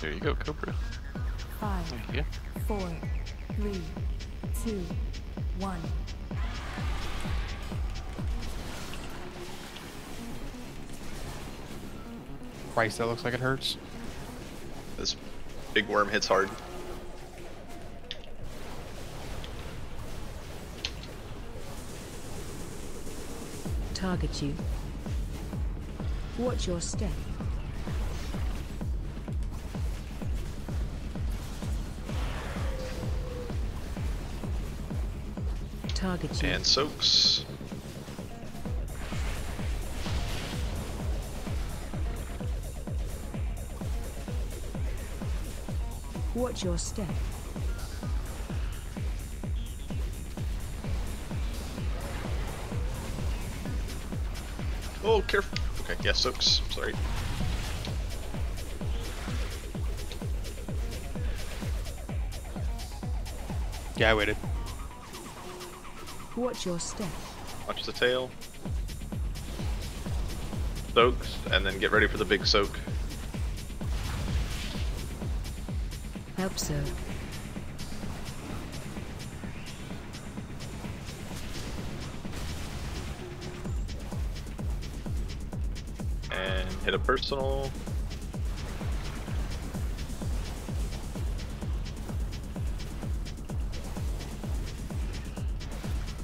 There you go, Cobra. Five, There you go. four, three, two, one. Christ, that looks like it hurts. This big worm hits hard. Target you. Watch your step. Target you. And soaks. Watch your step. Oh, careful. Okay, yeah, soaks. Sorry. Yeah, I waited. Watch your step. Watch the tail. Soaks, and then get ready for the big soak. Help so. And hit a personal.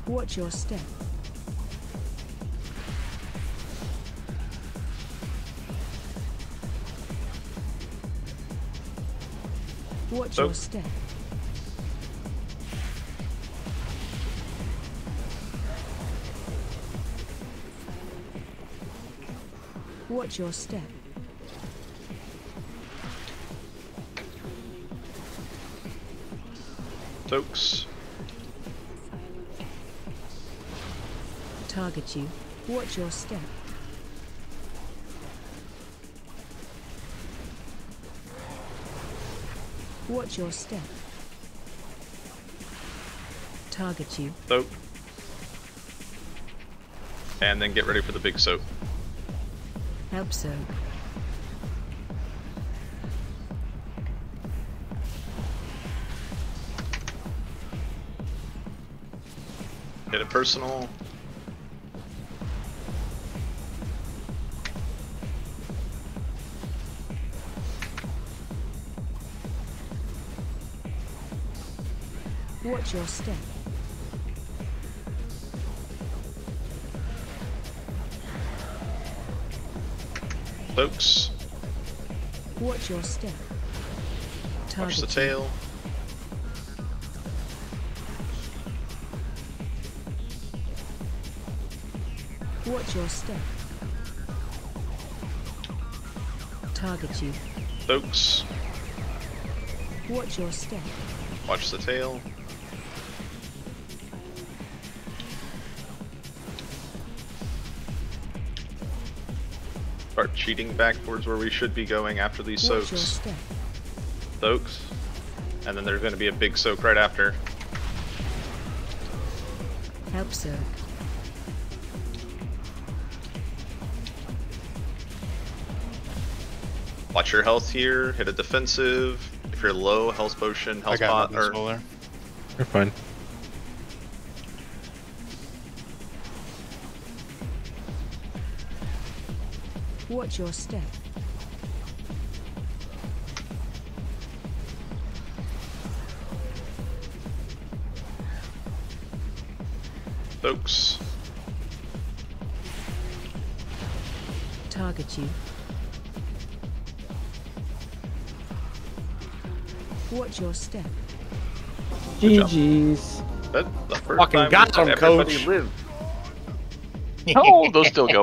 Watch your step. Watch So- your oh. step. Watch your step. Soaks. Target you. Watch your step. Watch your step. Target you. Soap. And then get ready for the big soap. Help soak. Hit a personal. Watch your step. Soaks. Watch your step. Watch Target the you. tail. Watch your step. Target you. Soaks. Watch your step. Watch the tail. Start cheating back towards where we should be going after these Watch soaks. Soaks. And then there's going to be a big soak right after. Help soak. Watch your health here. Hit a defensive. If you're low, health potion, I health got pot, nothing or. You're fine. Watch your step. soaks. Target you. Watch your step. Good job. GG's. That the first Fucking time got him, everybody coach. lived. Oh, those still go.